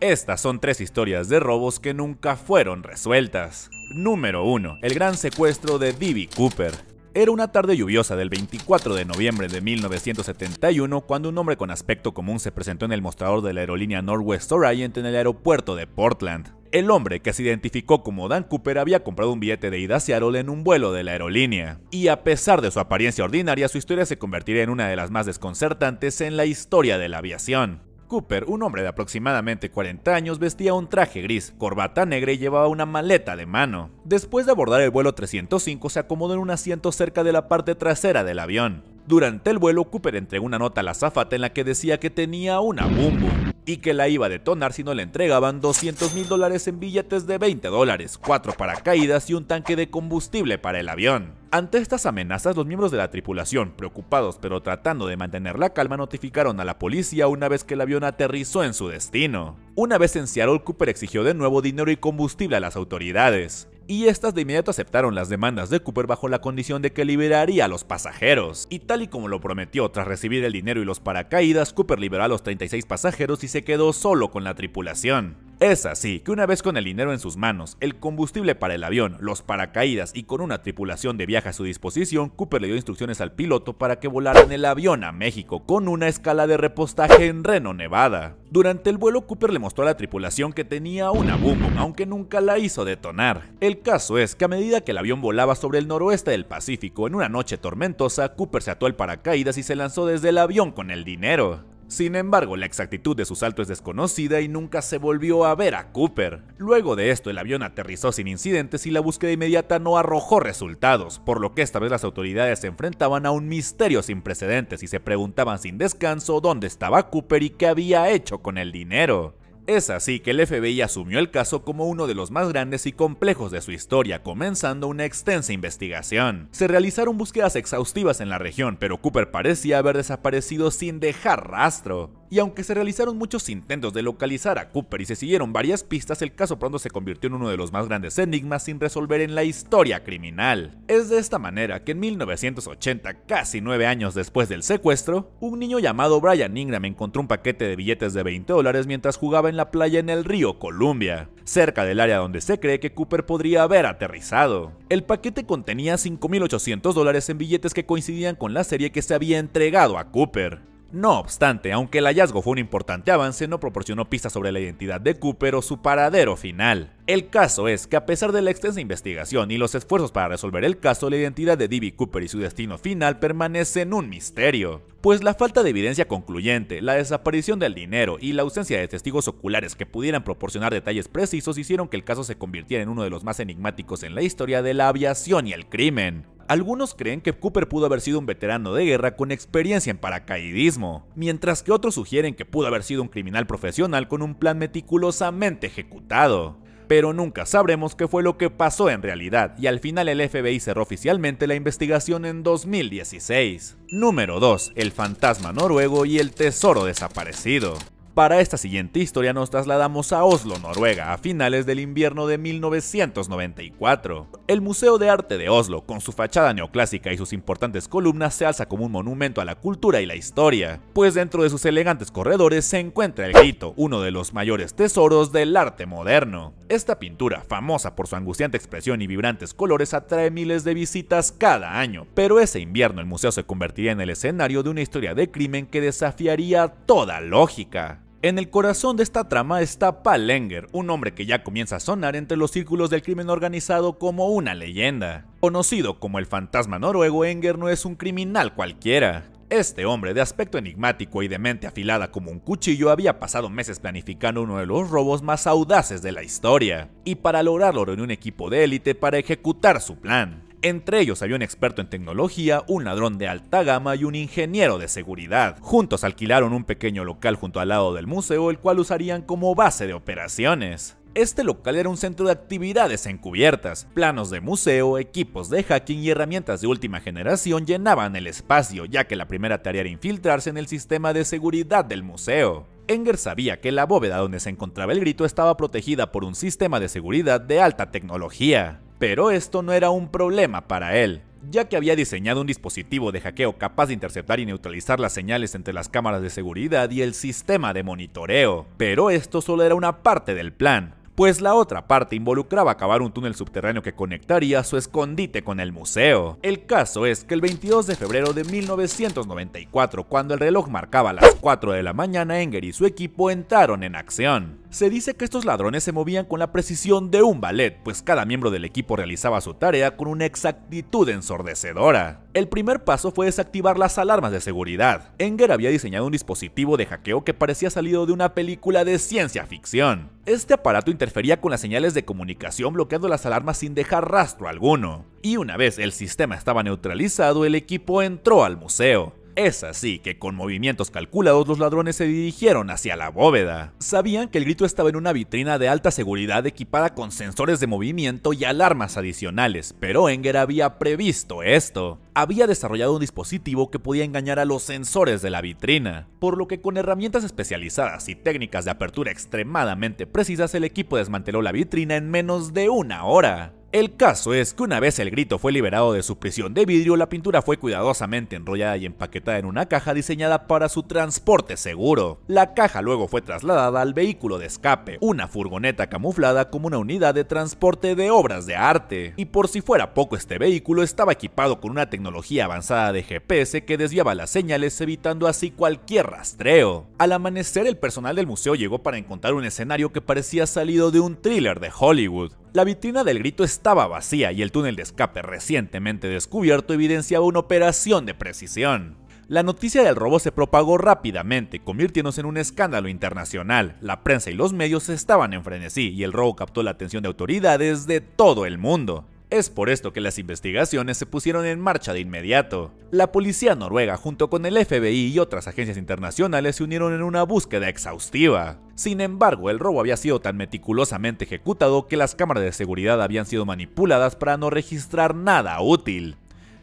Estas son tres historias de robos que nunca fueron resueltas. Número 1. El gran secuestro de D.B. Cooper. Era una tarde lluviosa del 24 de noviembre de 1971 cuando un hombre con aspecto común se presentó en el mostrador de la aerolínea Northwest Orient en el aeropuerto de Portland. El hombre, que se identificó como Dan Cooper, había comprado un billete de ida a Seattle en un vuelo de la aerolínea. Y a pesar de su apariencia ordinaria, su historia se convertiría en una de las más desconcertantes en la historia de la aviación. Cooper, un hombre de aproximadamente 40 años, vestía un traje gris, corbata negra y llevaba una maleta de mano. Después de abordar el vuelo 305, se acomodó en un asiento cerca de la parte trasera del avión. Durante el vuelo, Cooper entregó una nota a la azafata en la que decía que tenía una boom boom y que la iba a detonar si no le entregaban 200 mil dólares en billetes de 20 dólares, 4 paracaídas y un tanque de combustible para el avión. Ante estas amenazas, los miembros de la tripulación, preocupados pero tratando de mantener la calma, notificaron a la policía una vez que el avión aterrizó en su destino. Una vez en Seattle, Cooper exigió de nuevo dinero y combustible a las autoridades y estas de inmediato aceptaron las demandas de Cooper bajo la condición de que liberaría a los pasajeros. Y tal y como lo prometió tras recibir el dinero y los paracaídas, Cooper liberó a los 36 pasajeros y se quedó solo con la tripulación. Es así que una vez con el dinero en sus manos, el combustible para el avión, los paracaídas y con una tripulación de viaje a su disposición, Cooper le dio instrucciones al piloto para que volara en el avión a México con una escala de repostaje en Reno, Nevada. Durante el vuelo, Cooper le mostró a la tripulación que tenía una boom, aunque nunca la hizo detonar. El caso es que a medida que el avión volaba sobre el noroeste del Pacífico en una noche tormentosa, Cooper se ató el paracaídas y se lanzó desde el avión con el dinero. Sin embargo, la exactitud de su salto es desconocida y nunca se volvió a ver a Cooper. Luego de esto, el avión aterrizó sin incidentes y la búsqueda inmediata no arrojó resultados, por lo que esta vez las autoridades se enfrentaban a un misterio sin precedentes y se preguntaban sin descanso dónde estaba Cooper y qué había hecho con el dinero. Es así que el FBI asumió el caso como uno de los más grandes y complejos de su historia, comenzando una extensa investigación. Se realizaron búsquedas exhaustivas en la región, pero Cooper parecía haber desaparecido sin dejar rastro. Y aunque se realizaron muchos intentos de localizar a Cooper y se siguieron varias pistas, el caso pronto se convirtió en uno de los más grandes enigmas sin resolver en la historia criminal. Es de esta manera que en 1980, casi nueve años después del secuestro, un niño llamado Brian Ingram encontró un paquete de billetes de 20 dólares mientras jugaba en la playa en el río Columbia, cerca del área donde se cree que Cooper podría haber aterrizado. El paquete contenía 5.800 dólares en billetes que coincidían con la serie que se había entregado a Cooper. No obstante, aunque el hallazgo fue un importante avance, no proporcionó pistas sobre la identidad de Cooper o su paradero final. El caso es que a pesar de la extensa investigación y los esfuerzos para resolver el caso, la identidad de D.B. Cooper y su destino final permanecen un misterio. Pues la falta de evidencia concluyente, la desaparición del dinero y la ausencia de testigos oculares que pudieran proporcionar detalles precisos hicieron que el caso se convirtiera en uno de los más enigmáticos en la historia de la aviación y el crimen. Algunos creen que Cooper pudo haber sido un veterano de guerra con experiencia en paracaidismo, mientras que otros sugieren que pudo haber sido un criminal profesional con un plan meticulosamente ejecutado. Pero nunca sabremos qué fue lo que pasó en realidad, y al final el FBI cerró oficialmente la investigación en 2016. Número 2. El fantasma noruego y el tesoro desaparecido. Para esta siguiente historia nos trasladamos a Oslo, Noruega, a finales del invierno de 1994. El Museo de Arte de Oslo, con su fachada neoclásica y sus importantes columnas, se alza como un monumento a la cultura y la historia, pues dentro de sus elegantes corredores se encuentra el grito, uno de los mayores tesoros del arte moderno. Esta pintura, famosa por su angustiante expresión y vibrantes colores, atrae miles de visitas cada año, pero ese invierno el museo se convertiría en el escenario de una historia de crimen que desafiaría toda lógica. En el corazón de esta trama está Paul Lenger, un hombre que ya comienza a sonar entre los círculos del crimen organizado como una leyenda. Conocido como el fantasma noruego, Enger no es un criminal cualquiera. Este hombre, de aspecto enigmático y de mente afilada como un cuchillo, había pasado meses planificando uno de los robos más audaces de la historia, y para lograrlo reunió un equipo de élite para ejecutar su plan. Entre ellos había un experto en tecnología, un ladrón de alta gama y un ingeniero de seguridad. Juntos alquilaron un pequeño local junto al lado del museo, el cual usarían como base de operaciones. Este local era un centro de actividades encubiertas, planos de museo, equipos de hacking y herramientas de última generación llenaban el espacio, ya que la primera tarea era infiltrarse en el sistema de seguridad del museo. Enger sabía que la bóveda donde se encontraba el grito estaba protegida por un sistema de seguridad de alta tecnología. Pero esto no era un problema para él. ya que había diseñado un dispositivo de hackeo capaz de interceptar y neutralizar las señales entre las cámaras de seguridad y el sistema de monitoreo. Pero esto solo era una parte del plan, pues la otra parte involucraba cavar un túnel subterráneo que conectaría su escondite con el museo. El caso es que el 22 de febrero de 1994, cuando el reloj marcaba las 4 de la mañana, Enger y su equipo entraron en acción. Se dice que estos ladrones se movían con la precisión de un ballet, pues cada miembro del equipo realizaba su tarea con una exactitud ensordecedora. El primer paso fue desactivar las alarmas de seguridad. Enger había diseñado un dispositivo de hackeo que parecía salido de una película de ciencia ficción. Este aparato interfería con las señales de comunicación bloqueando las alarmas sin dejar rastro alguno. Y una vez el sistema estaba neutralizado, el equipo entró al museo. Es así que con movimientos calculados los ladrones se dirigieron hacia la bóveda. Sabían que el grito estaba en una vitrina de alta seguridad equipada con sensores de movimiento y alarmas adicionales, pero Enger había previsto esto. Había desarrollado un dispositivo que podía engañar a los sensores de la vitrina, por lo que con herramientas especializadas y técnicas de apertura extremadamente precisas el equipo desmanteló la vitrina en menos de una hora. El caso es que una vez el grito fue liberado de su prisión de vidrio, la pintura fue cuidadosamente enrollada y empaquetada en una caja diseñada para su transporte seguro. La caja luego fue trasladada al vehículo de escape, una furgoneta camuflada como una unidad de transporte de obras de arte. Y por si fuera poco este vehículo estaba equipado con una tecnología avanzada de GPS que desviaba las señales evitando así cualquier rastreo. Al amanecer el personal del museo llegó para encontrar un escenario que parecía salido de un thriller de Hollywood. La vitrina del grito estaba vacía y el túnel de escape recientemente descubierto evidenciaba una operación de precisión. La noticia del robo se propagó rápidamente, convirtiéndose en un escándalo internacional. La prensa y los medios estaban en frenesí y el robo captó la atención de autoridades de todo el mundo. Es por esto que las investigaciones se pusieron en marcha de inmediato. La policía noruega junto con el FBI y otras agencias internacionales se unieron en una búsqueda exhaustiva. Sin embargo, el robo había sido tan meticulosamente ejecutado que las cámaras de seguridad habían sido manipuladas para no registrar nada útil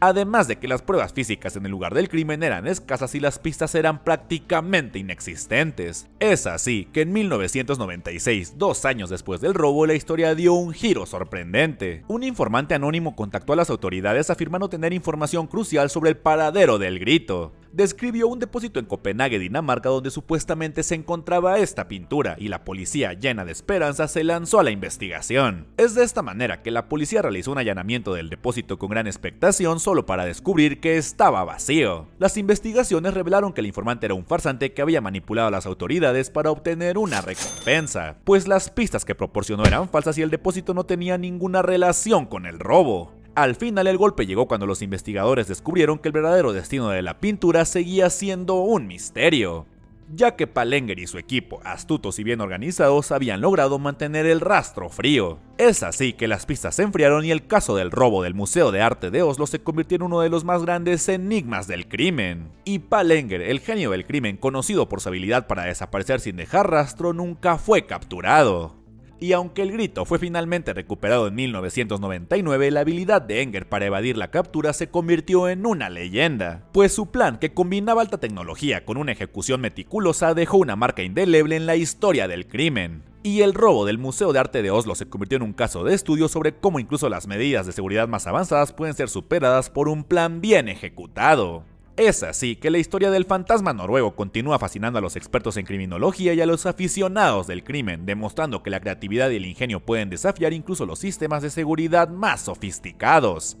además de que las pruebas físicas en el lugar del crimen eran escasas y las pistas eran prácticamente inexistentes. Es así que en 1996, dos años después del robo, la historia dio un giro sorprendente. Un informante anónimo contactó a las autoridades afirmando tener información crucial sobre el paradero del grito describió un depósito en Copenhague, Dinamarca, donde supuestamente se encontraba esta pintura, y la policía, llena de esperanza, se lanzó a la investigación. Es de esta manera que la policía realizó un allanamiento del depósito con gran expectación solo para descubrir que estaba vacío. Las investigaciones revelaron que el informante era un farsante que había manipulado a las autoridades para obtener una recompensa, pues las pistas que proporcionó eran falsas y el depósito no tenía ninguna relación con el robo. Al final el golpe llegó cuando los investigadores descubrieron que el verdadero destino de la pintura seguía siendo un misterio, ya que Palenger y su equipo, astutos y bien organizados, habían logrado mantener el rastro frío. Es así que las pistas se enfriaron y el caso del robo del Museo de Arte de Oslo se convirtió en uno de los más grandes enigmas del crimen. Y Palenger, el genio del crimen conocido por su habilidad para desaparecer sin dejar rastro, nunca fue capturado y aunque el grito fue finalmente recuperado en 1999, la habilidad de Enger para evadir la captura se convirtió en una leyenda, pues su plan, que combinaba alta tecnología con una ejecución meticulosa, dejó una marca indeleble en la historia del crimen. Y el robo del Museo de Arte de Oslo se convirtió en un caso de estudio sobre cómo incluso las medidas de seguridad más avanzadas pueden ser superadas por un plan bien ejecutado. Es así que la historia del fantasma noruego continúa fascinando a los expertos en criminología y a los aficionados del crimen, demostrando que la creatividad y el ingenio pueden desafiar incluso los sistemas de seguridad más sofisticados.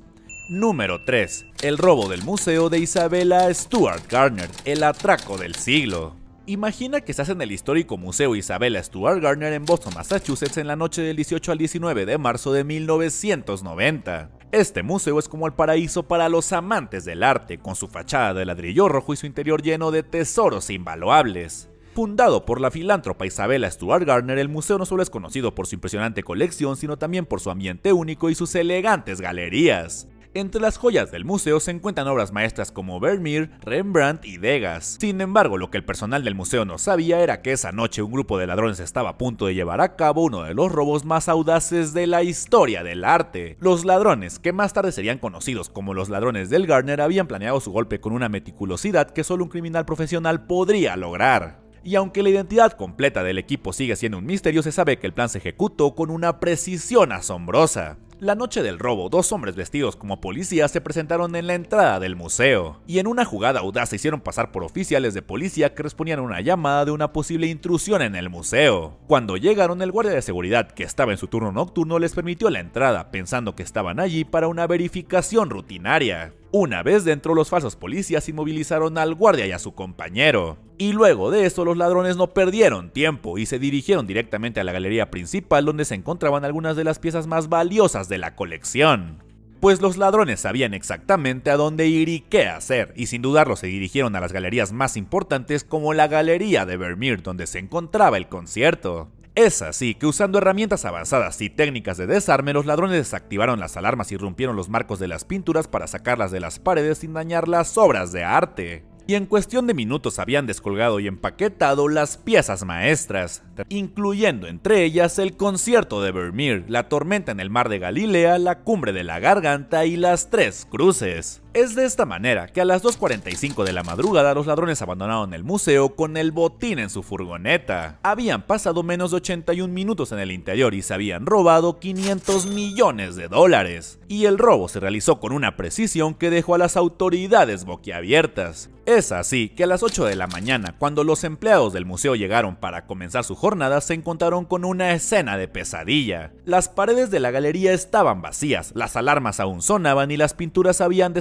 Número 3. El robo del museo de Isabella Stuart Gardner, el atraco del siglo. Imagina que estás en el histórico Museo Isabella Stuart Gardner en Boston, Massachusetts en la noche del 18 al 19 de marzo de 1990. Este museo es como el paraíso para los amantes del arte, con su fachada de ladrillo rojo y su interior lleno de tesoros invaluables. Fundado por la filántropa Isabella Stuart Gardner, el museo no solo es conocido por su impresionante colección, sino también por su ambiente único y sus elegantes galerías. Entre las joyas del museo se encuentran obras maestras como Vermeer, Rembrandt y Degas. Sin embargo, lo que el personal del museo no sabía era que esa noche un grupo de ladrones estaba a punto de llevar a cabo uno de los robos más audaces de la historia del arte. Los ladrones, que más tarde serían conocidos como los ladrones del Garner, habían planeado su golpe con una meticulosidad que solo un criminal profesional podría lograr y aunque la identidad completa del equipo sigue siendo un misterio, se sabe que el plan se ejecutó con una precisión asombrosa. La noche del robo, dos hombres vestidos como policías se presentaron en la entrada del museo, y en una jugada audaz se hicieron pasar por oficiales de policía que respondían a una llamada de una posible intrusión en el museo. Cuando llegaron, el guardia de seguridad, que estaba en su turno nocturno, les permitió la entrada, pensando que estaban allí para una verificación rutinaria. Una vez dentro, los falsos policías inmovilizaron al guardia y a su compañero. Y luego de eso, los ladrones no perdieron tiempo y se dirigieron directamente a la galería principal donde se encontraban algunas de las piezas más valiosas de la colección. Pues los ladrones sabían exactamente a dónde ir y qué hacer, y sin dudarlo se dirigieron a las galerías más importantes como la galería de Vermeer donde se encontraba el concierto. Es así que usando herramientas avanzadas y técnicas de desarme, los ladrones desactivaron las alarmas y rompieron los marcos de las pinturas para sacarlas de las paredes sin dañar las obras de arte. Y en cuestión de minutos habían descolgado y empaquetado las piezas maestras, incluyendo entre ellas el concierto de Vermeer, la tormenta en el mar de Galilea, la cumbre de la garganta y las tres cruces. Es de esta manera que a las 2.45 de la madrugada los ladrones abandonaron el museo con el botín en su furgoneta. Habían pasado menos de 81 minutos en el interior y se habían robado 500 millones de dólares. Y el robo se realizó con una precisión que dejó a las autoridades boquiabiertas. Es así que a las 8 de la mañana, cuando los empleados del museo llegaron para comenzar su jornada, se encontraron con una escena de pesadilla. Las paredes de la galería estaban vacías, las alarmas aún sonaban y las pinturas habían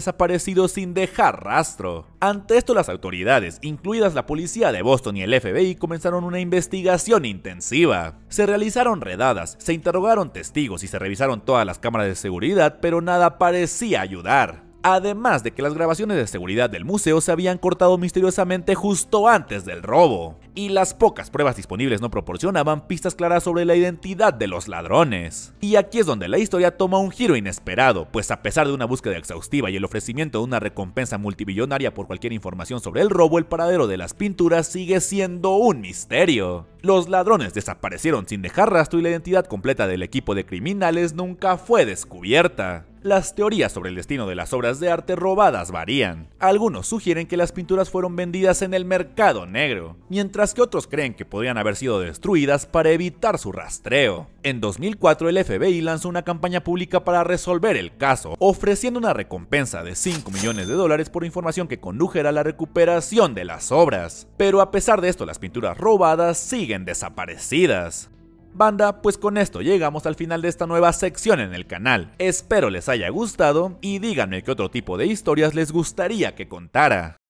sin dejar rastro. Ante esto las autoridades, incluidas la policía de Boston y el FBI, comenzaron una investigación intensiva. Se realizaron redadas, se interrogaron testigos y se revisaron todas las cámaras de seguridad, pero nada parecía ayudar. Además de que las grabaciones de seguridad del museo se habían cortado misteriosamente justo antes del robo, y las pocas pruebas disponibles no proporcionaban pistas claras sobre la identidad de los ladrones. Y aquí es donde la historia toma un giro inesperado, pues a pesar de una búsqueda exhaustiva y el ofrecimiento de una recompensa multibillonaria por cualquier información sobre el robo, el paradero de las pinturas sigue siendo un misterio. Los ladrones desaparecieron sin dejar rastro y la identidad completa del equipo de criminales nunca fue descubierta. Las teorías sobre el destino de las obras de arte robadas varían. Algunos sugieren que las pinturas fueron vendidas en el mercado negro, mientras que otros creen que podrían haber sido destruidas para evitar su rastreo. En 2004 el FBI lanzó una campaña pública para resolver el caso, ofreciendo una recompensa de 5 millones de dólares por información que condujera a la recuperación de las obras. Pero a pesar de esto las pinturas robadas siguen desaparecidas. Banda, pues con esto llegamos al final de esta nueva sección en el canal. Espero les haya gustado y díganme qué otro tipo de historias les gustaría que contara.